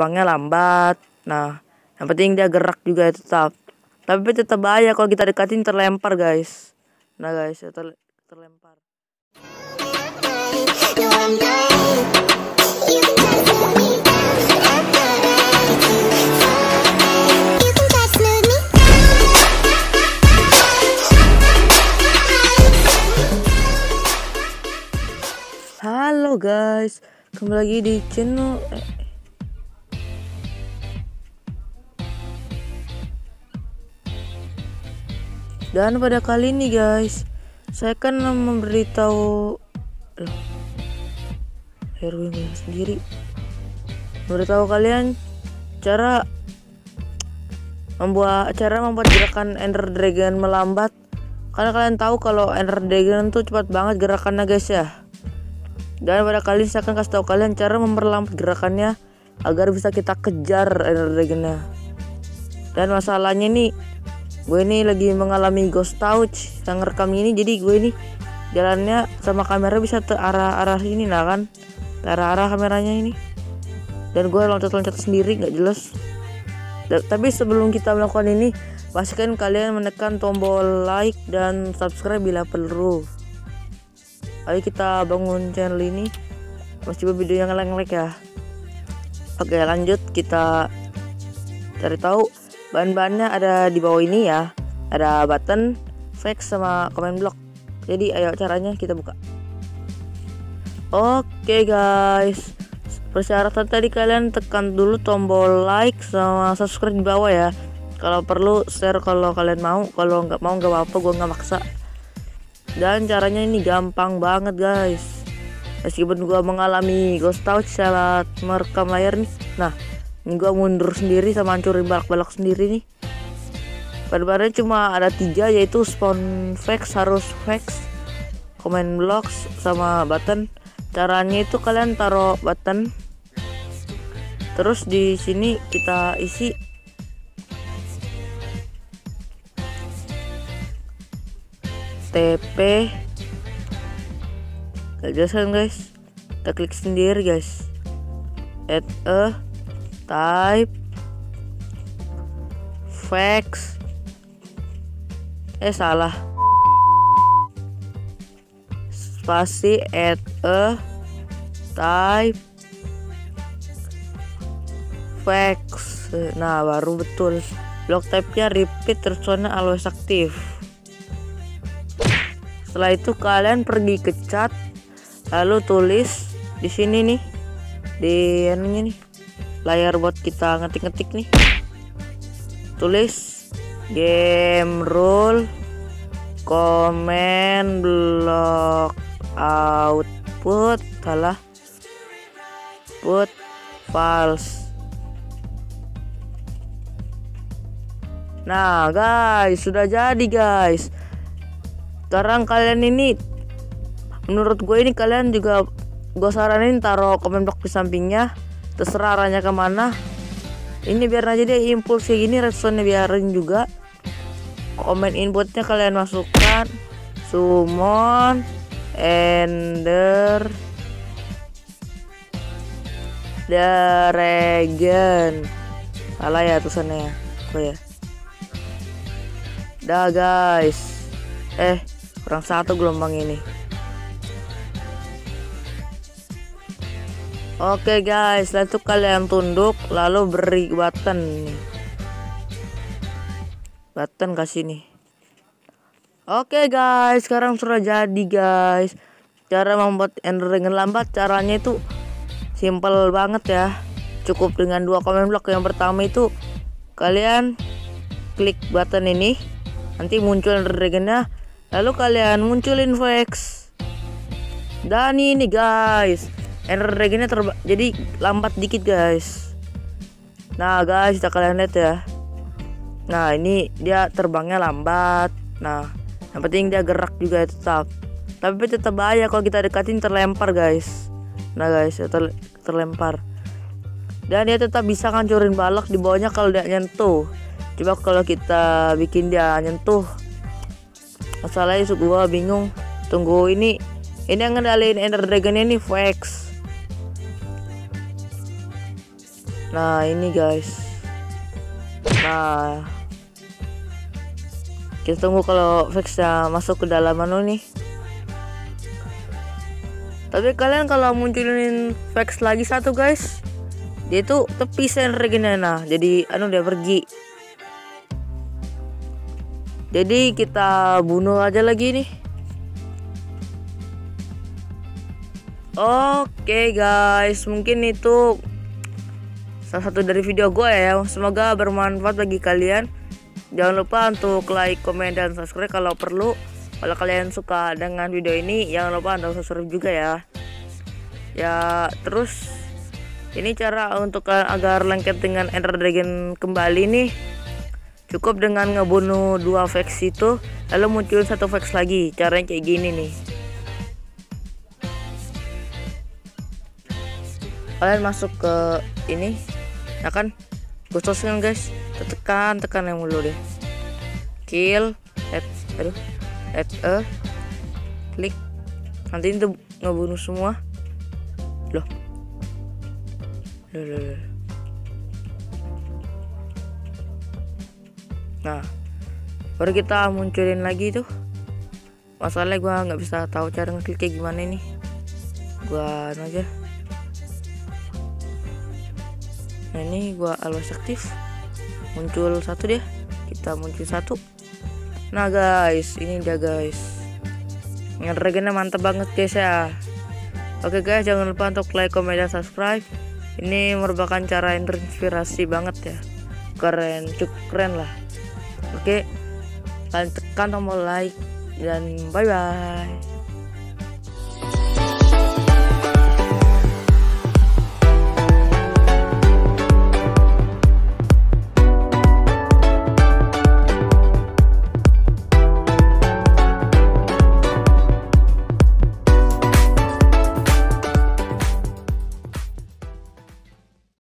terbangnya lambat. Nah, yang penting dia gerak juga tetap. Tapi tetap bahaya kalau kita dekatin terlempar guys. Nah guys, ya ter terlempar. Halo guys, kembali lagi di channel Dan pada kali ini guys, saya akan memberitahu loh, Herwin sendiri. Memberitahu kalian cara membuat cara membuat gerakan Ender Dragon melambat. Karena kalian tahu kalau Ender Dragon tuh cepat banget gerakannya guys ya. Dan pada kali ini saya akan kasih tahu kalian cara memperlambat gerakannya agar bisa kita kejar Ender Dragonnya. Dan masalahnya nih gue ini lagi mengalami ghost touch yang rekam ini. Jadi gue ini jalannya sama kamera bisa ke arah arah sini nah kan. Arah arah kameranya ini. Dan gue loncat-loncat sendiri nggak jelas. Da tapi sebelum kita melakukan ini pastikan kalian menekan tombol like dan subscribe bila perlu. Ayo kita bangun channel ini. Masih video yang ngeleng-ngelek ya. Oke lanjut kita cari tahu bahan-bahannya ada di bawah ini ya. Ada button fax sama comment block. Jadi ayo caranya kita buka. Oke guys. Persyaratan tadi kalian tekan dulu tombol like sama subscribe di bawah ya. Kalau perlu share kalau kalian mau. Kalau nggak mau nggak apa-apa. Gue nggak maksa. Dan caranya ini gampang banget guys. Meskipun gue mengalami ghost touch saat merekam layar nih. Nah gua mundur sendiri sama hancurin balak-balak sendiri nih. Pada cuma ada tiga yaitu spawn fax harus fax comment blocks sama button. Caranya itu kalian taruh button. Terus di sini kita isi. TP gak jelas kan guys? Kita klik sendiri guys. Add a type fax eh salah. Spasi add a type fax. Nah baru betul. Block type nya repeat terus always aktif. Setelah itu kalian pergi ke chat lalu tulis di sini nih di anunya nih layar buat kita ngetik-ngetik nih. Tulis game rule comment block output salah. Put false. Nah guys sudah jadi guys. Sekarang kalian ini menurut gue ini kalian juga gue saranin taruh comment block di sampingnya terserah arahnya ke mana. Ini biar aja dia impuls kayak gini responnya biarin juga. Komen inputnya kalian masukkan. Summon ender dragon. Salah ya tulisannya ya oh ya? Dah guys. Eh kurang satu gelombang ini Oke guys, lalu kalian tunduk lalu beri button nih. Button kasih nih. Oke guys, sekarang sudah jadi guys. Cara membuat ender dengan lambat caranya itu simple banget ya. Cukup dengan dua comment block. Yang pertama itu kalian klik button ini, nanti muncul ender dragonnya. Lalu kalian munculin Vex. Dan ini guys, Ender Dragonnya terba jadi lambat dikit guys. Nah guys kita kalian lihat ya. Nah ini dia terbangnya lambat. Nah yang penting dia gerak juga tetap. Tapi tetap bahaya kalau kita dekatin terlempar guys. Nah guys ya ter terlempar. Dan dia tetap bisa ngancurin balak di bawahnya kalau dia nyentuh. Coba kalau kita bikin dia nyentuh. Masalahnya gua bingung. Tunggu ini ini yang ngendalin Ender Dragon ini Vex nah ini guys. Nah. Kita tunggu kalau Vexnya masuk ke dalam anu nih. Tapi kalian kalau munculin Vex lagi satu guys dia itu tepi regennya. Nah jadi anu dia pergi. Jadi kita bunuh aja lagi nih. Oke guys, mungkin itu salah satu dari video gue ya. Semoga bermanfaat bagi kalian. Jangan lupa untuk like, komen, dan subscribe kalau perlu. Kalau kalian suka dengan video ini, jangan lupa untuk subscribe juga ya. Ya, terus ini cara untuk agar lengket dengan Ender Dragon kembali nih. Cukup dengan ngebunuh dua vex itu, lalu muncul satu vex lagi. Caranya kayak gini nih. Kalian masuk ke ini ya kan? Gue kan guys. Tekan tekan yang mulu deh. Kill let aduh let e klik. Nanti itu ngebunuh semua. Loh. Loh loh, loh. nah baru kita munculin lagi tuh. Masalahnya gue nggak bisa tahu cara ngeklik kayak gimana nih gua anu aja nah ini gua always aktif muncul satu dia kita muncul satu. Nah guys ini dia guys. Ngeregennya mantap banget guys ya. Oke guys jangan lupa untuk like comment dan subscribe. Ini merupakan cara yang terinspirasi banget ya. Keren cukup keren lah. Oke kalian tekan tombol like dan bye bye